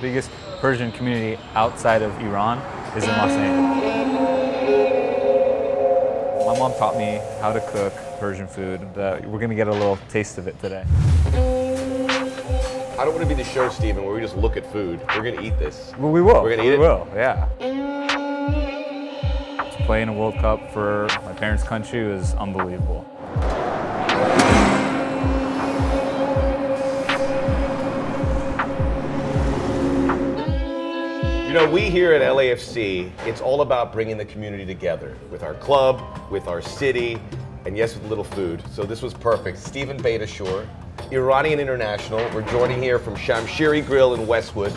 biggest Persian community outside of Iran is in Los Angeles. My mom taught me how to cook Persian food. Uh, we're gonna get a little taste of it today. I don't want to be the show, Steven, where we just look at food. We're gonna eat this. Well, we will. We're gonna eat we it? will, yeah. To play in a World Cup for my parents' country was unbelievable. You know, we here at LAFC, it's all about bringing the community together with our club, with our city, and yes, with a little food. So this was perfect. Steven Beitashour, Iranian International. We're joining here from Shamshiri Grill in Westwood.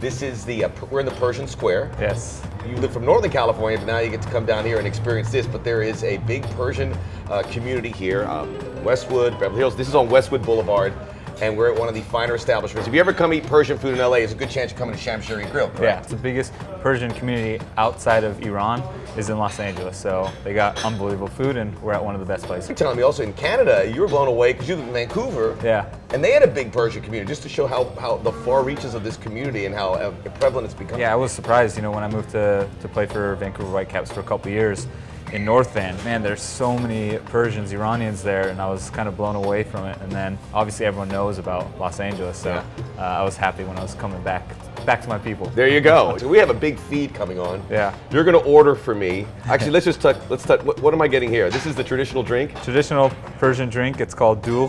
This is the, uh, we're in the Persian Square. Yes. You live from Northern California, but now you get to come down here and experience this. But there is a big Persian uh, community here, um, Westwood, Beverly Hills. This is on Westwood Boulevard, and we're at one of the finer establishments. If you ever come eat Persian food in LA, it's a good chance you're coming to Shamshiri Grill, Yeah, it's the biggest Persian community outside of Iran is in Los Angeles. So they got unbelievable food, and we're at one of the best places. You're telling me also in Canada, you were blown away because you live in Vancouver. Yeah. And they had a big Persian community, just to show how, how the far reaches of this community and how prevalent it's become. Yeah, I was surprised, you know, when I moved to, to play for Vancouver Whitecaps for a couple years in North Van. Man, there's so many Persians, Iranians there, and I was kind of blown away from it. And then obviously everyone knows about Los Angeles, so uh, I was happy when I was coming back back to my people. There you go. So we have a big feed coming on. Yeah. You're going to order for me. Actually, let's just touch. Let's touch. What, what am I getting here? This is the traditional drink. Traditional Persian drink, it's called dul.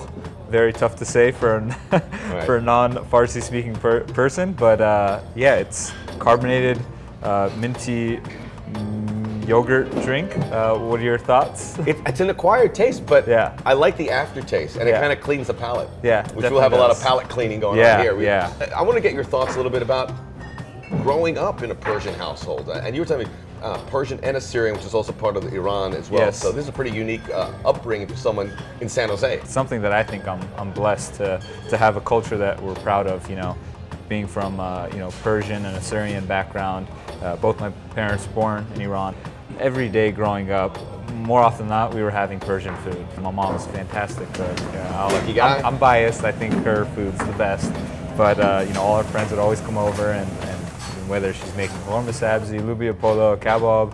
Very tough to say for a, for a non-Farsi speaking per person, but uh, yeah, it's carbonated, uh, minty yogurt drink. Uh, what are your thoughts? It, it's an acquired taste, but Yeah. I like the aftertaste, and it kind of cleans the palate. Yeah, which we'll have a lot of palate cleaning going Yeah, on here. We- yeah. I want to get your thoughts a little bit about growing up in a Persian household, Uh, and you were telling me uh, Persian and Assyrian, which is also part of Iran as well. Yes. So this is a pretty unique uh, upbringing for someone in San Jose. something that I think I'm, I'm blessed to, to have a culture that we're proud of, you know, being from, uh, you know, Persian and Assyrian background. Uh, both my parents born in Iran. Every day growing up, more often than not, we were having Persian food. My mom was fantastic cook. Yeah, I'll- Lucky guy. I'm, I'm biased. I think her food's the best. But, uh, you know, all our friends would always come over and, and whether she's making ghormeh sabzi, lubia polo, kebab,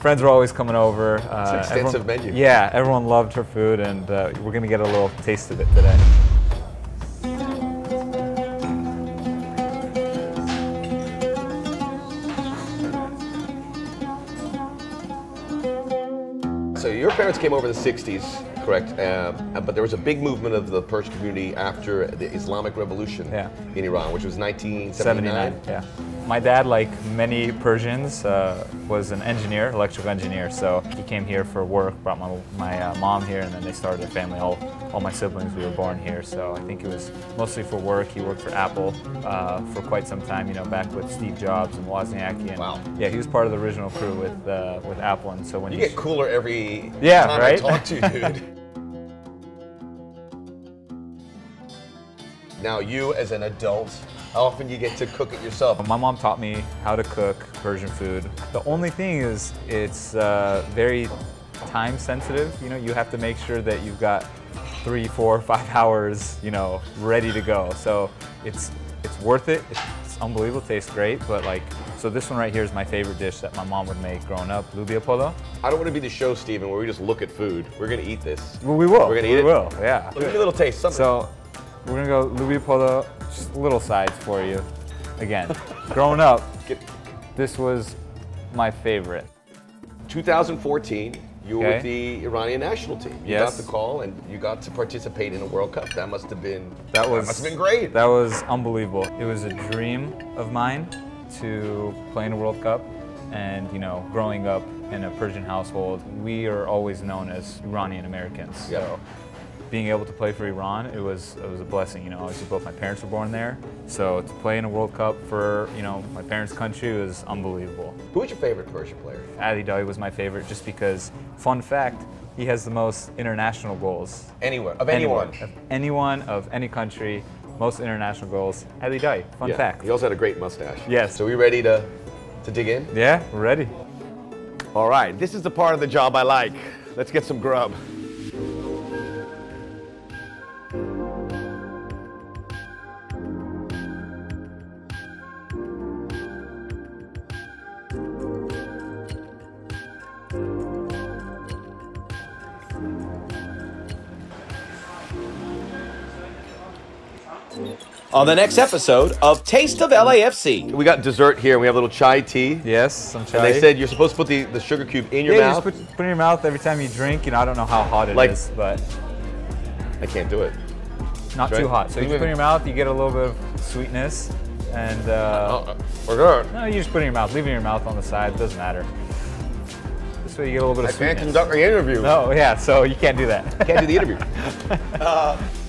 friends were always coming over. Uh, It's an extensive everyone- menu. Yeah, everyone loved her food, and uh, we're gonna get a little taste of it today. So your parents came over in the 60s, correct? Uh, but there was a big movement of the Persian community after the Islamic Revolution Yeah. in Iran, which was 1979. 79. Yeah. My dad, like many Persians, uh, was an engineer, electrical engineer. So he came here for work, brought my, my uh, mom here, and then they started a family. All, all my siblings, we were born here. So I think it was mostly for work. He worked for Apple uh, for quite some time, you know, back with Steve Jobs and Wozniak. And Wow. Yeah, he was part of the original crew with uh, with Apple. And so when You he get cooler every Yeah, time right? I talk to you, dude. now you as an adult, how often do you get to cook it yourself? My mom taught me how to cook Persian food. The only thing is, it's uh, very time sensitive. You know, you have to make sure that you've got three, four, five hours, you know, ready to go. So it's it's worth it. It's unbelievable. Tastes great. But like, so this one right here is my favorite dish that my mom would make growing up. Lubia polo. I don't want to be the show, Steven, where we just look at food. We're gonna eat this. Well, we will. We're gonna eat we it? We will. Yeah. Give me a little taste. Something. So we're gonna go Lubia polo. Just little sides for you. Again, growing up, this was my favorite. 2014, you were with the Iranian national team. You Yes. got the call and you got to participate in a World Cup. That must have been That was must have been great. That was unbelievable. It was a dream of mine to play in a World Cup, and you know, growing up in a Persian household, we are always known as Iranian Americans. Yeah. So, being able to play for Iran, it was it was a blessing. You know, obviously both my parents were born there, so to play in a World Cup for you know my parents' country was unbelievable. Who was your favorite Persian player? Ali Daei was my favorite just because, fun fact, he has the most international goals Anywhere of anyone. Of anyone of any country, most international goals. Ali Daei. Fun Yeah. fact. He also had a great mustache. Yes. So we ready to to dig in? Yeah, we're ready. All right. This is the part of the job I like. Let's get some grub. On the next episode of Taste of LAFC. We got dessert here. We have a little chai tea. Yes, some chai. And they said you're supposed to put the, the sugar cube in your yeah, mouth. you just put, put it in your mouth every time you drink. You know, I don't know how hot it is, Like- but I can't do it. not right. too hot. So you Leave just put it it- in your mouth, you get a little bit of sweetness, and uh, Oh, we're good. no, you just put it in your mouth. Leave it in your mouth on the side. It doesn't matter. This way you get a little bit of I of can't sweetness. conduct the interview. No, yeah. So you can't do that. Can't do the interview.